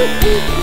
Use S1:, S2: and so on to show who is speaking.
S1: Ooh, ooh.